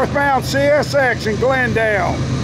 northbound CSX in Glendale.